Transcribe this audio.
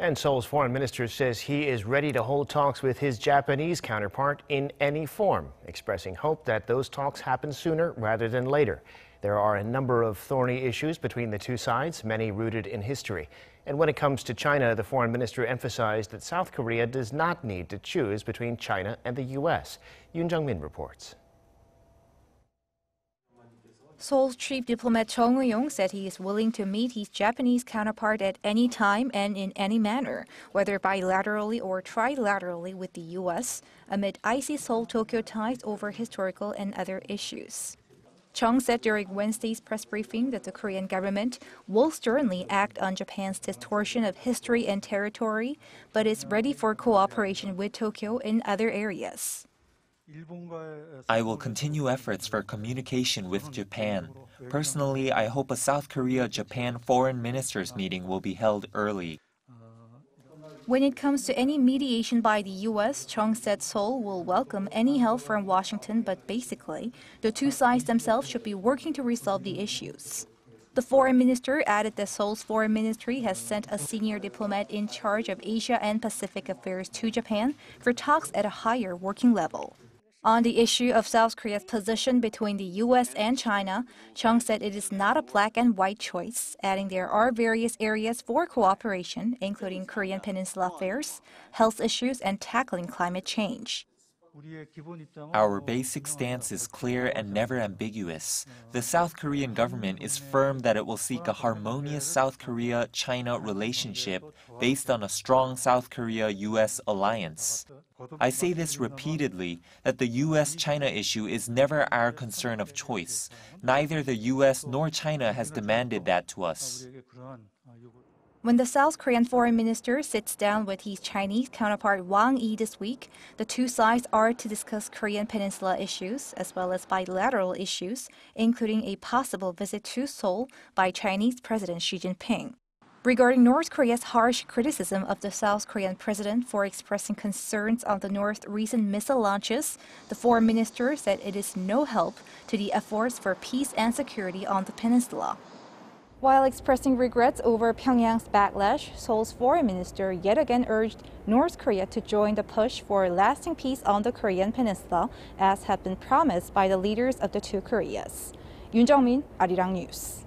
And Seoul's foreign minister says he is ready to hold talks with his Japanese counterpart in any form, expressing hope that those talks happen sooner rather than later. There are a number of thorny issues between the two sides, many rooted in history. And when it comes to China, the foreign minister emphasized that South Korea does not need to choose between China and the U.S. Yoon Jung-min reports. Seoul's chief diplomat Chung Eui-yong said he is willing to meet his Japanese counterpart at any time and in any manner, whether bilaterally or trilaterally with the U.S., amid icy Seoul-Tokyo ties over historical and other issues. Chung said during Wednesday's press briefing that the Korean government will sternly act on Japan's distortion of history and territory, but is ready for cooperation with Tokyo in other areas. I will continue efforts for communication with Japan. Personally, I hope a South Korea Japan foreign ministers meeting will be held early. When it comes to any mediation by the U.S., Chung said Seoul will welcome any help from Washington, but basically, the two sides themselves should be working to resolve the issues. The foreign minister added that Seoul's foreign ministry has sent a senior diplomat in charge of Asia and Pacific affairs to Japan for talks at a higher working level. On the issue of South Korea's position between the U.S. and China, Chung said it is not a black and white choice, adding there are various areas for cooperation, including Korean Peninsula affairs, health issues, and tackling climate change. Our basic stance is clear and never ambiguous. The South Korean government is firm that it will seek a harmonious South Korea China relationship based on a strong South Korea US alliance. I say this repeatedly that the US China issue is never our concern of choice. Neither the US nor China has demanded that to us. When the South Korean foreign minister sits down with his Chinese counterpart Wang Yi this week, the two sides are to discuss Korean peninsula issues as well as bilateral issues, including a possible visit to Seoul by Chinese President Xi Jinping. Regarding North Korea's harsh criticism of the South Korean president for expressing concerns on the North's recent missile launches, the foreign minister said it is no help to the efforts for peace and security on the peninsula. While expressing regrets over Pyongyang's backlash, Seoul's foreign minister yet again urged North Korea to join the push for lasting peace on the Korean peninsula, as had been promised by the leaders of the two Koreas. Yoon Jung-min, Arirang News.